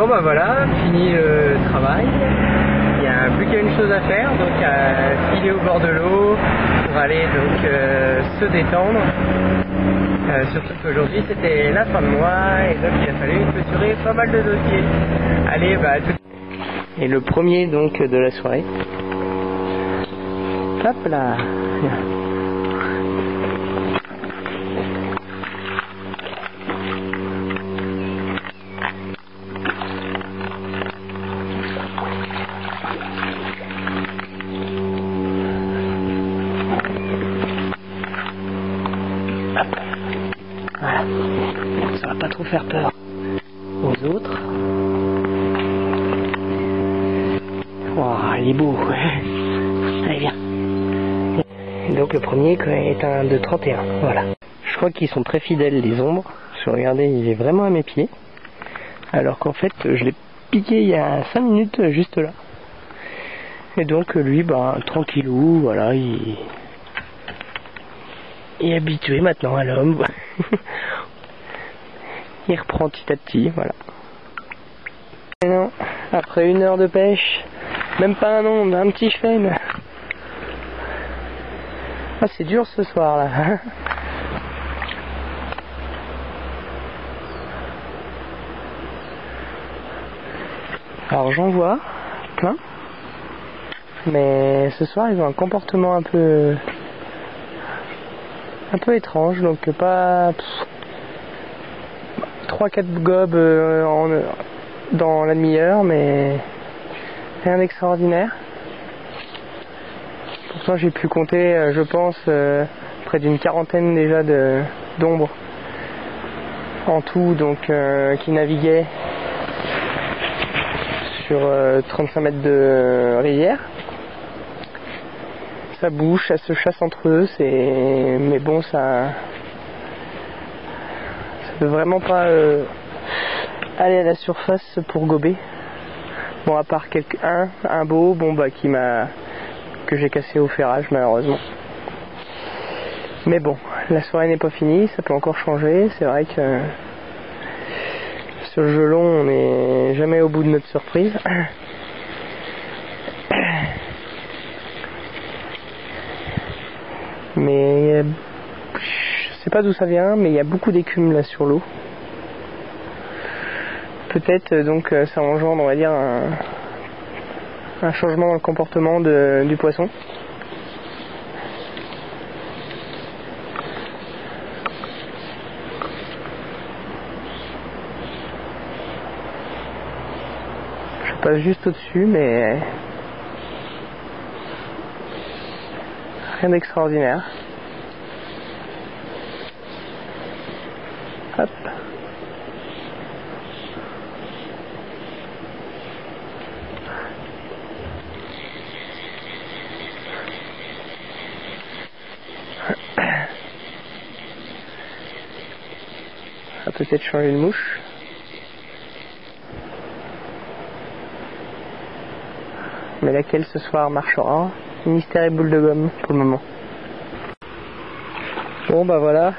Bon bah voilà, fini le travail. Il n'y a plus qu'une chose à faire, donc à filer au bord de l'eau pour aller donc euh, se détendre. Euh, surtout qu'aujourd'hui c'était la fin de mois et donc il a fallu clôturer pas mal de dossiers. Allez bah tout... Et le premier donc de la soirée. Hop là pas trop faire peur aux autres. Oh, il est beau. Allez, viens. Donc le premier est un de 31. Voilà. Je crois qu'ils sont très fidèles, les ombres. Je regardais, il est vraiment à mes pieds. Alors qu'en fait, je l'ai piqué il y a 5 minutes juste là. Et donc lui, bah, tranquillou, voilà, il, est habitué maintenant à l'homme. il reprend petit à petit, voilà. Et non, après une heure de pêche, même pas un onde, un petit chêne. Ah, c'est dur ce soir là. Alors j'en vois plein. Mais ce soir ils ont un comportement un peu un peu étrange, donc pas 3-4 gobes euh, dans la demi-heure, mais rien d'extraordinaire. Pourtant j'ai pu compter, euh, je pense, euh, près d'une quarantaine déjà d'ombres en tout, donc qui naviguaient sur 35 mètres de rivière ça bouge, ça se chasse entre eux, mais bon ça peut vraiment pas euh, aller à la surface pour gober. Bon à part quelqu'un, un beau, bon bah qui m'a que j'ai cassé au ferrage malheureusement. Mais bon, la soirée n'est pas finie, ça peut encore changer, c'est vrai que sur le gelon on n'est jamais au bout de notre surprise. Mais je sais pas d'où ça vient, mais il y a beaucoup d'écume là sur l'eau. Peut-être donc euh, ça engendre, on va dire, un, changement dans le comportement du poisson. Je passe juste au-dessus, mais rien d'extraordinaire. Peut-être changer une mouche. Mais laquelle ce soir marchera Mystère et boule de gomme pour le moment. Bon bah voilà.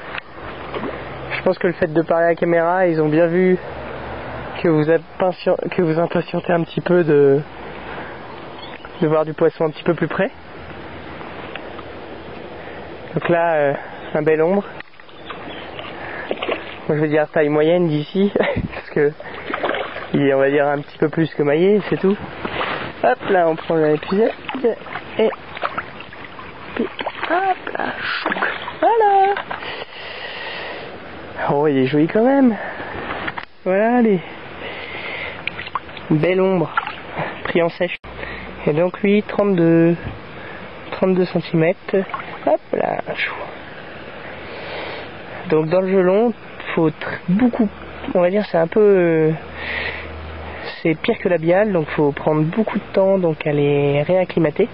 Je pense que le fait de parler à la caméra, ils ont bien vu que vous, que impatientez un petit peu de, voir du poisson un petit peu plus près. Donc là, euh, un bel ombre. Moi je veux dire taille moyenne d'ici, parce que il est on va dire un petit peu plus que maillé, c'est tout. Hop là, on prend l'épuisette et puis hop là, voilà. Oh, il est joli quand même. Voilà, allez. Belle ombre, pris en sèche. Et donc lui, 32, 32 cm. Hop là, Donc dans le gelon, faut beaucoup, on va dire, c'est un peu, c'est pire que la biale, donc faut prendre beaucoup de temps donc à les réacclimater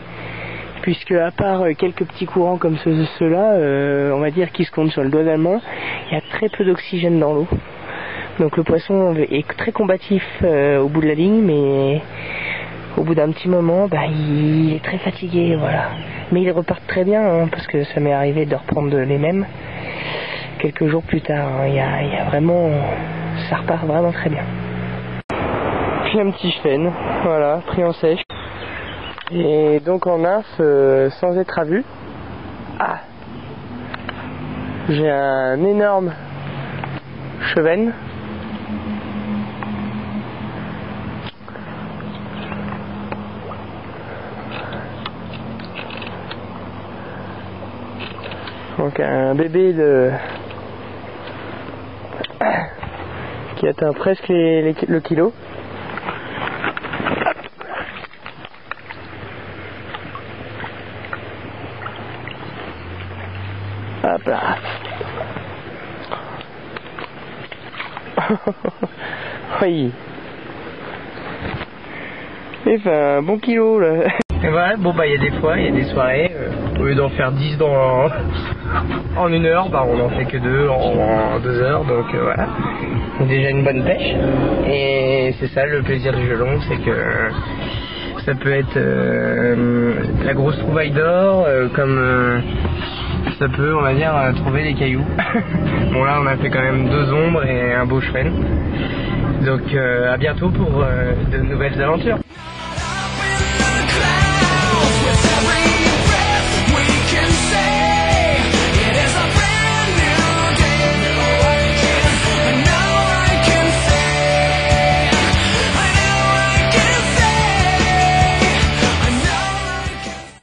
puisque à part euh, quelques petits courants comme ceux-là, euh, on va dire qui se comptent sur le doigt d'allemand, il y a très peu d'oxygène dans l'eau. Donc le poisson est très combatif euh, au bout de la ligne, mais au bout d'un petit moment, bah, il est très fatigué, voilà. Mais il repart très bien, hein, parce que ça m'est arrivé de reprendre les mêmes quelques jours plus tard. Hein. Y y a vraiment, ça repart vraiment très bien. Puis un petit chêne, voilà, pris en sèche. Et donc en nymphe, euh, sans être à vue, ah, j'ai un énorme chevenne. Donc un bébé de qui atteint presque le kilo. Oui. Il fait un bon kilo là. Et voilà, bon bah il y a des fois, il y a des soirées, euh, au lieu d'en faire 10 dans en une heure, bah on en fait que deux en, deux heures, donc euh, voilà. Déjà une bonne pêche. Et c'est ça le plaisir du gelon, c'est que ça peut être euh, la grosse trouvaille d'or, euh, comme ça peut, on va dire, euh, trouver des cailloux. bon là on a fait quand même deux ombres et un beau chêne. Donc euh, à bientôt pour euh, de nouvelles aventures.